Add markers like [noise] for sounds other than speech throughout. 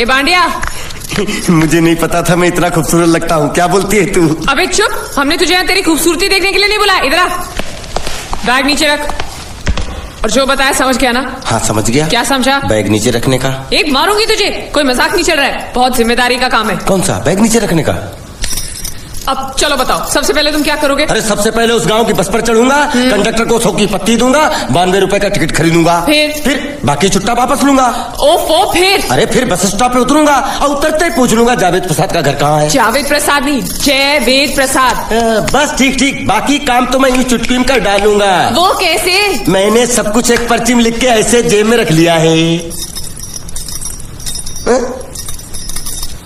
ए बांडिया। मुझे नहीं पता था मैं इतना खूबसूरत लगता हूँ। क्या बोलती है तू? अबे चुप। हमने तुझे यहाँ तेरी खूबसूरती देखने के लिए नहीं बोला। इधर आ। बैग नीचे रख। और जो बताया समझ गया ना? हाँ समझ गया। क्या समझा? बैग नीचे रखने का। एक मारूँगी तुझे। कोई मज़ाक नहीं चल रहा है। बहुत ज़िम्मेदारी का काम है। कौन सा? बैग नीचे रखने का? अब चलो बताओ सबसे पहले तुम क्या करोगे? अरे सबसे पहले उस गाँव की बस पर चढ़ूँगा कंडक्टर को सौ की पत्ती दूँगा बानवे रुपए का टिकट खरीदूँगा। फिर? फिर बाकी छुट्टा वापस लूँगा। ओफो फिर? अरे फिर बस स्टॉप पे उतरूँगा और उतरते ही पूछ लूँगा जावेद प्रसाद का घर कहाँ है? जावेद प्रसाद नहीं जय वेद प्रसाद बस ठीक ठीक। बाकी काम तो मैं यूँ चुटकी में कर डालूँगा। वो कैसे? मैंने सब कुछ एक पर्ची में लिख के ऐसे जेब में रख लिया है।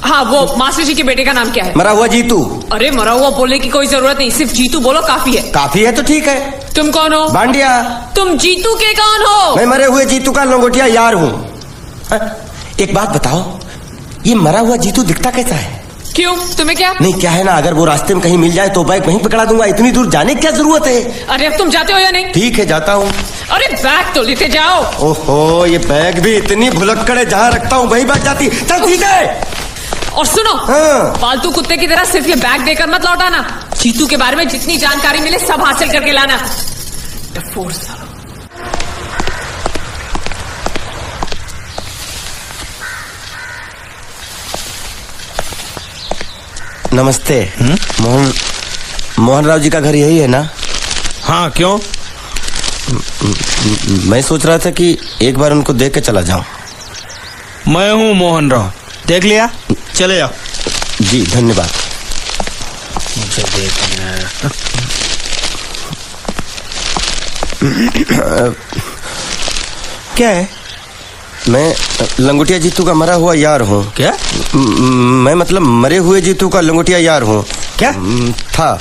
हाँ वो मास्टर जी के बेटे का नाम क्या है? मरा हुआ जीतू। अरे मरा हुआ बोलने की कोई ज़रूरत नहीं सिर्फ़ जीतू बोलो काफ़ी है। काफ़ी है तो ठीक है। तुम कौन हो? बांडिया। तुम जीतू के कौन हो? मैं मरे हुए जीतू का लंगोटिया यार हूँ। हाँ, एक बात बताओ ये मरा हुआ जीतू दिखता कैसा है? क्यों? तुम्हें क्या? नहीं क्या है ना अगर वो रास्ते में कहीं मिल जाए तो बैग वहीं पकड़ा दूँगा इतनी दूर जाने की क्या ज़रूरत है? अरे अब तुम जाते हो या नहीं? ठीक है जाता हूँ। अरे बैग तो लेते जाओ। ओहो ये बैग भी इतनी भुलक्कड़ है जहाँ रखता हूँ वही बैग जाती। चल ठीक है और सुनो हाँ। फालतू कुत्ते की तरह सिर्फ़ ये बैग देकर मत लौटाना। जीतू के बारे में जितनी जानकारी मिले सब हासिल करके लाना। नमस्ते। मोहन मोहन राव जी का घर यही है ना? हाँ क्यों? मैं सोच रहा था कि एक बार उनको देख के चला जाऊँ। मैं हूँ मोहन राव देख लिया? चले जाओ जी धन्यवाद। मुझे देखना क्या है? मैं लंगोटिया जीतू का मरा हुआ यार हूँ। क्या? म- मैं मतलब मरे हुए जीतू का लंगोटिया यार हूँ। क्या? था।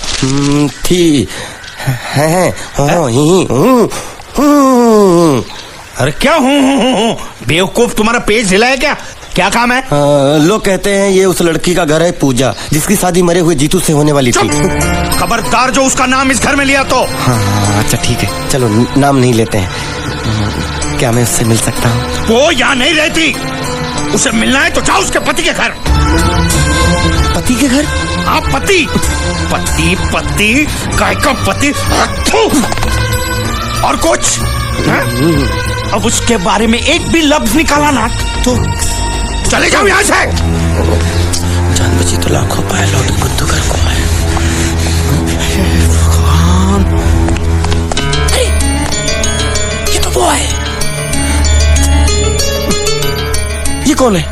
थी। है है। हाँ, ही, ही, हूँ, हूँ। अरे क्या हूँ बेवकूफ़ तुम्हारा पेज हिला है क्या? क्या काम है? लोग कहते हैं ये उस लड़की का घर है पूजा जिसकी शादी मरे हुए जीतू से होने वाली थी। खबरदार जो उसका नाम इस घर में लिया तो। हाँ हाँ, अच्छा ठीक है। चलो नाम नहीं लेते हैं। क्या मैं उससे मिल सकता हूँ? वो यहाँ नहीं रहती। उसे मिलना है तो जाओ उसके पति के घर। पति के घर? हाँ पति? पति पति काय का पति और कुछ हाँ? अब उसके बारे में एक भी लफ्ज निकाला ना तो चले जाओ यहाँ से। जान बची तो लाखों पाए लौट बुद्धू घर को आए। ये तो वो है। ये कौन है?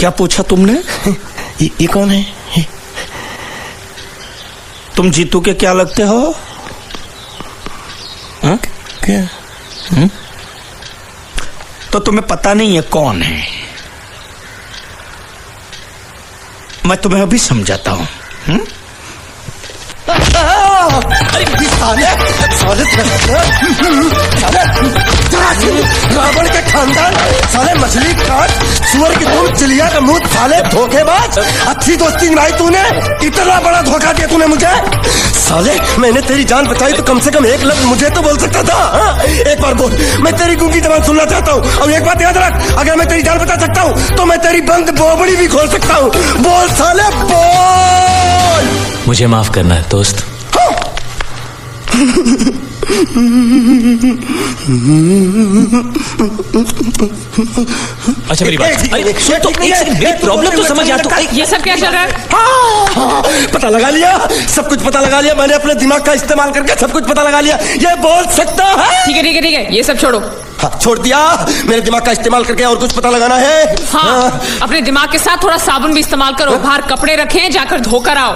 क्या पूछा तुमने? [laughs] ये, ये कौन है? ये, तुम जीतू के क्या लगते हो? हाँ? क्या? तो तुम्हें पता नहीं है कौन है। मैं तुम्हें अभी समझाता हूँ। हम्म? रावण के खानदान सारे मछली काट सुअर की दूध चिलिया का मुँह साले धोखेबाज। अच्छी दोस्ती निभाई तूने? इतना बड़ा धोखा दिया तूने मुझे? साले मैंने तेरी जान बचाई तो कम से कम एक लफ्ज मुझे तो बोल सकता था हाँ? एक बार बोल मैं तेरी गूँगी जबान सुनना चाहता हूँ। और एक बात याद रख अगर मैं तेरी जान बचा सकता हूँ तो मैं तेरी बंद बोबड़ी भी खोल सकता हूँ। बोल साले बोल! मुझे माफ़ करना है दोस्त। अच्छा मेरी बात अरे, सुन तो एक- एक सेकंड मेरी प्रॉब्लम तो समझ आ तो। ये सब क्या चल रहा है? हाँ, पता लगा लिया। सब कुछ पता लगा लिया। मैंने अपने दिमाग का इस्तेमाल करके सब कुछ पता लगा लिया। ये बोल सकता है। ठीक है ठीक है ठीक है। ये सब छोड़ो। हाँ, छोड़ दिया। मेरे दिमाग का इस्तेमाल करके और कुछ पता लगाना है। हाँ हाँ। अपने दिमाग के साथ थोड़ा साबुन भी इस्तेमाल करो। बाहर कपड़े रखें जाकर धोकर आओ।